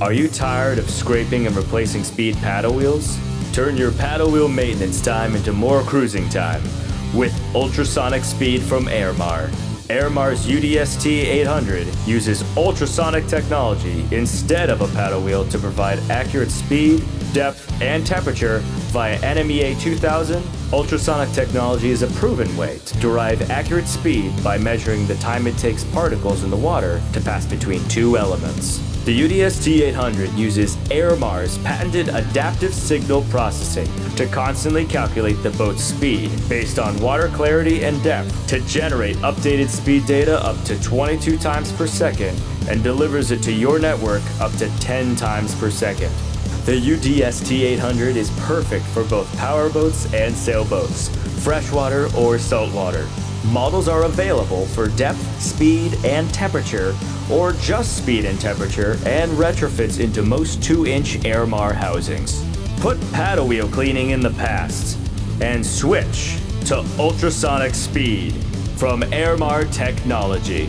Are you tired of scraping and replacing speed paddle wheels? Turn your paddle wheel maintenance time into more cruising time with ultrasonic speed from Airmar. Airmar's UDST 800 uses ultrasonic technology instead of a paddle wheel to provide accurate speed, depth, and temperature via NMEA 2000. Ultrasonic technology is a proven way to derive accurate speed by measuring the time it takes particles in the water to pass between two elements. The UDST 800 uses Airmar's patented adaptive signal processing to constantly calculate the boat's speed based on water clarity and depth to generate updated speed data up to 22 times per second and delivers it to your network up to 10 times per second. The UDST 800 is perfect for both powerboats and sailboats, freshwater or saltwater. Models are available for depth, speed, and temperature, or just speed and temperature, and retrofits into most 2-inch Airmar housings. Put paddle wheel cleaning in the past, and switch to ultrasonic speed from Airmar Technology.